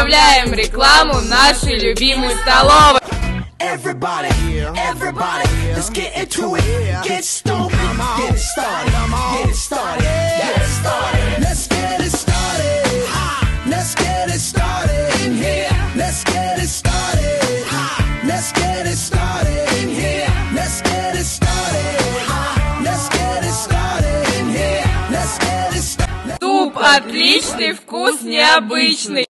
Вставляем рекламу нашей любимой столовой. Everybody, everybody, let's get into it. Get stupid, get it started, get it started, get it started. Let's get it started. Let's get it started in here. Let's get it started. Let's get it started in here. Let's get it started. Let's get it started in here. Let's get it started. Суп отличный, вкус необычный.